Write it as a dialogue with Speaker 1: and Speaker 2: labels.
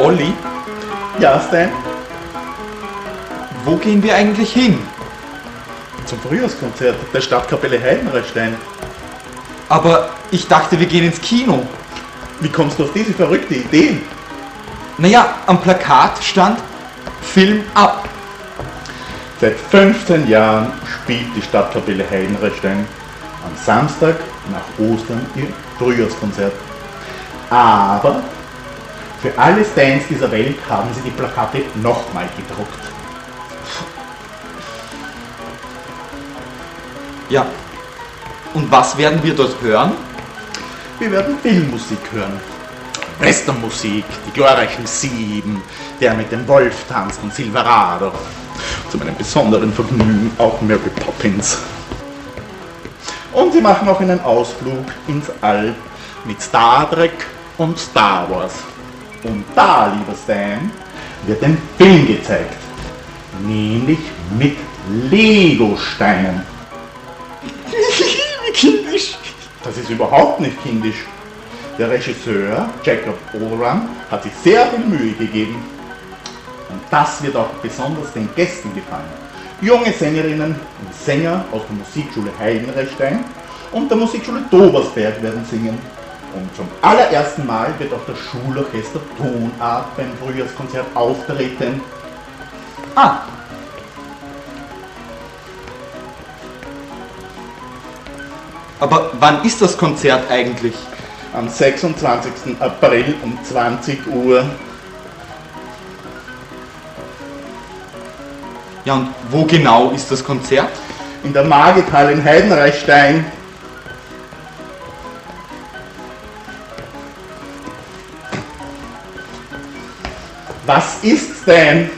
Speaker 1: Olli,
Speaker 2: Ja, Stan?
Speaker 1: wo gehen wir eigentlich hin?
Speaker 2: Zum Frühjahrskonzert der Stadtkapelle Heidenreichstein.
Speaker 1: Aber ich dachte, wir gehen ins Kino.
Speaker 2: Wie kommst du auf diese verrückte Idee?
Speaker 1: Naja, am Plakat stand Film ab.
Speaker 2: Seit 15 Jahren spielt die Stadtkapelle Heidenreichstein am Samstag nach Ostern ihr Frühjahrskonzert. Aber für alle Stans dieser Welt haben sie die Plakate nochmal gedruckt.
Speaker 1: Ja. Und was werden wir dort hören?
Speaker 2: Wir werden Filmmusik hören. Westernmusik, die glorreichen Sieben, der mit dem Wolf tanzt und Silverado. Zu meinem besonderen Vergnügen auch Mary Poppins. Und sie machen auch einen Ausflug ins All mit Star Trek und Star Wars. Und da, lieber Stan, wird ein Film gezeigt. Nämlich mit Lego-Steinen. Kindisch. Das ist überhaupt nicht kindisch. Der Regisseur Jacob Oram hat sich sehr viel Mühe gegeben. Und das wird auch besonders den Gästen gefallen. Junge Sängerinnen und Sänger aus der Musikschule Heidenreichstein und der Musikschule Dobersberg werden singen. Und zum allerersten Mal wird auch das Schulorchester Tonart beim Frühjahrskonzert auftreten.
Speaker 1: Ah. Aber wann ist das Konzert eigentlich?
Speaker 2: Am 26. April um 20 Uhr.
Speaker 1: Ja, und wo genau ist das Konzert?
Speaker 2: in der Magikhalle in Heidenreichstein. Was ist's denn?